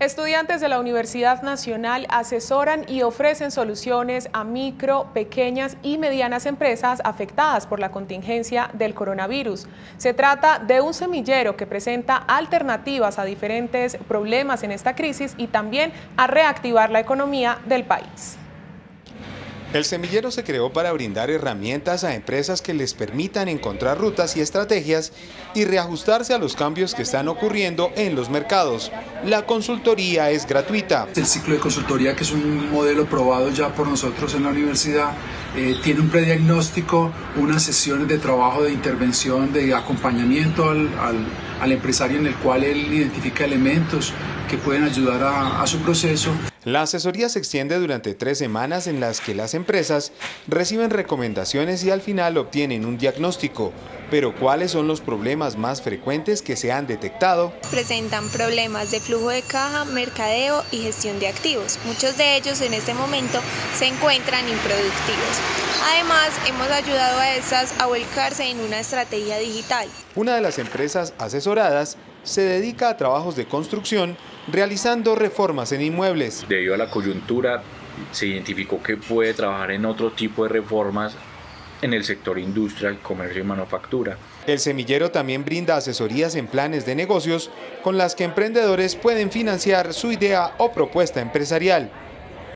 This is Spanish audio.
Estudiantes de la Universidad Nacional asesoran y ofrecen soluciones a micro, pequeñas y medianas empresas afectadas por la contingencia del coronavirus. Se trata de un semillero que presenta alternativas a diferentes problemas en esta crisis y también a reactivar la economía del país. El semillero se creó para brindar herramientas a empresas que les permitan encontrar rutas y estrategias y reajustarse a los cambios que están ocurriendo en los mercados. La consultoría es gratuita. El ciclo de consultoría, que es un modelo probado ya por nosotros en la universidad, eh, tiene un prediagnóstico, unas sesiones de trabajo de intervención, de acompañamiento al, al, empresario en el cual él identifica elementos que pueden ayudar a su proceso. La asesoría se extiende durante tres semanas en las que las empresas reciben recomendaciones y al final obtienen un diagnóstico. Pero ¿cuáles son los problemas más frecuentes que se han detectado? Presentan problemas de flujo de caja, mercadeo y gestión de activos. Muchos de ellos en este momento se encuentran improductivos. Además, hemos ayudado a estas a volcarse en una estrategia digital. Una de las empresas asesoradas se dedica a trabajos de construcción realizando reformas en inmuebles. Debido a la coyuntura, se identificó que puede trabajar en otro tipo de reformas en el sector industria, comercio y manufactura. El semillero también brinda asesorías en planes de negocios con las que emprendedores pueden financiar su idea o propuesta empresarial.